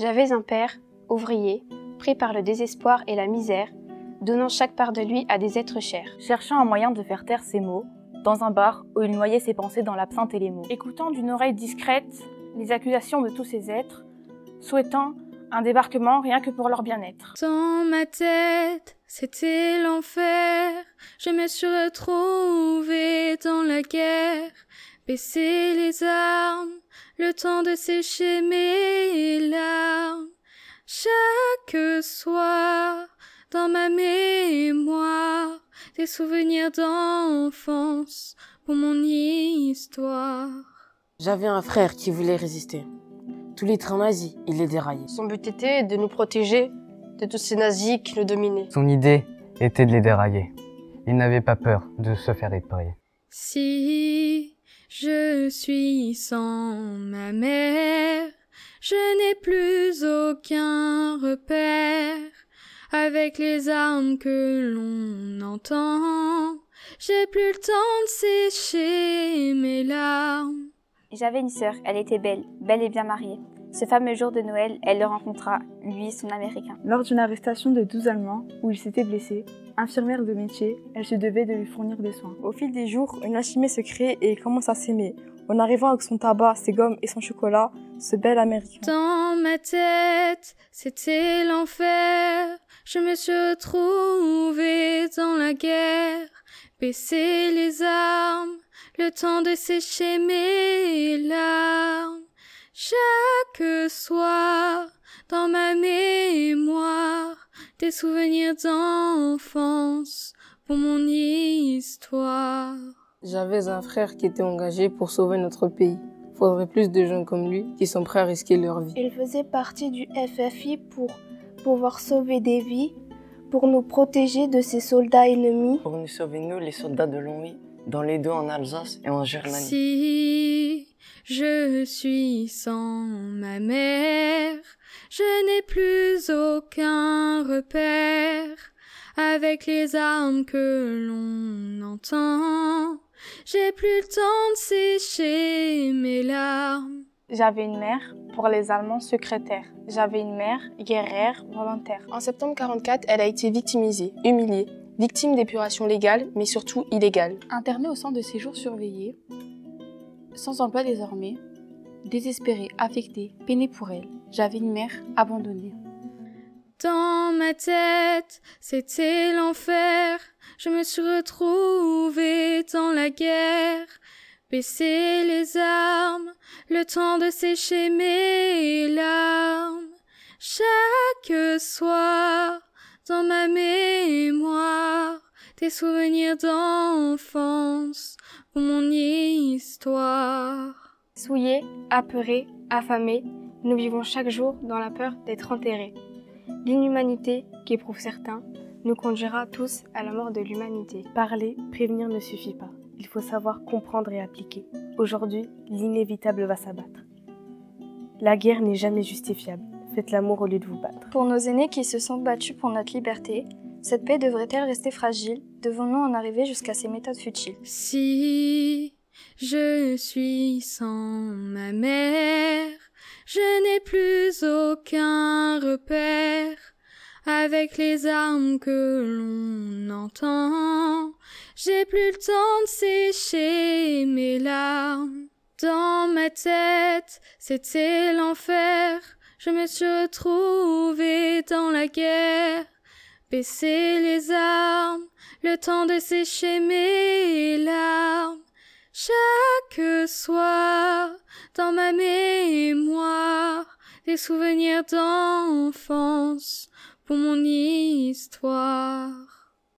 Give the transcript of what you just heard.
J'avais un père, ouvrier, pris par le désespoir et la misère, donnant chaque part de lui à des êtres chers. Cherchant un moyen de faire taire ses mots, dans un bar où il noyait ses pensées dans l'absinthe et les mots. Écoutant d'une oreille discrète les accusations de tous ces êtres, souhaitant un débarquement rien que pour leur bien-être. Dans ma tête, c'était l'enfer. Je me suis retrouvée dans la guerre, baisser les armes, le temps de sécher mes larmes. Chaque soir, dans ma mémoire, des souvenirs d'enfance pour mon histoire. J'avais un frère qui voulait résister. Tous les trains nazis, il les déraillait. Son but était de nous protéger de tous ces nazis qui nous dominaient. Son idée était de les dérailler. Il n'avait pas peur de se faire épailler. Si je suis sans ma mère, je n'ai plus aucun repère. Avec les armes que l'on entend, j'ai plus le temps de sécher mes larmes. J'avais une sœur, elle était belle, belle et bien mariée. Ce fameux jour de Noël, elle le rencontra, lui, son américain. Lors d'une arrestation de 12 Allemands, où il s'était blessé, infirmière de métier, elle se devait de lui fournir des soins. Au fil des jours, une alchimie se crée et il commence à s'aimer. En arrivant avec son tabac, ses gommes et son chocolat, ce bel américain. Dans ma tête, c'était l'enfer. Je me suis retrouvée dans la guerre, baisser les armes, le temps de sécher mes larmes. Chaque soir, dans ma mémoire, des souvenirs d'enfance pour mon histoire. J'avais un frère qui était engagé pour sauver notre pays. Faudrait plus de gens comme lui qui sont prêts à risquer leur vie. Il faisait partie du FFI pour pouvoir sauver des vies, pour nous protéger de ces soldats ennemis. Pour nous sauver, nous, les soldats de l'ONU, dans les deux en Alsace et en Germanie. Si je suis sans ma mère, je n'ai plus aucun repère. Avec les armes que l'on entend, j'ai plus le temps de sécher mes larmes. J'avais une mère, pour les Allemands, secrétaire. J'avais une mère, guerrière, volontaire. En septembre 44, elle a été victimisée, humiliée, victime d'épuration légale, mais surtout illégale. Internée au centre de séjour surveillé, sans emploi désormais, désespérée, affectée, peinée pour elle, j'avais une mère abandonnée. Dans ma tête, c'était l'enfer. Je me suis retrouvée dans la guerre. Baisser les armes, le temps de sécher mes larmes. Chaque soir, dans ma mémoire, des souvenirs d'enfance mon histoire. Souillés, apeurés, affamés, nous vivons chaque jour dans la peur d'être enterrés. L'inhumanité, qu'éprouvent certains, nous conduira tous à la mort de l'humanité. Parler, prévenir ne suffit pas. Il faut savoir comprendre et appliquer. Aujourd'hui, l'inévitable va s'abattre. La guerre n'est jamais justifiable. Faites l'amour au lieu de vous battre. Pour nos aînés qui se sont battus pour notre liberté, cette paix devrait-elle rester fragile Devons-nous en arriver jusqu'à ces méthodes futiles? Si je suis sans ma mère, je n'ai plus aucun repère. Avec les armes que l'on entend, j'ai plus le temps de sécher mes larmes. Dans ma tête, c'était l'enfer. Je me suis retrouvée dans la guerre. Baisser les armes, le temps de sécher mes larmes. Chaque soir, dans ma mémoire, des souvenirs d'enfance pour mon histoire.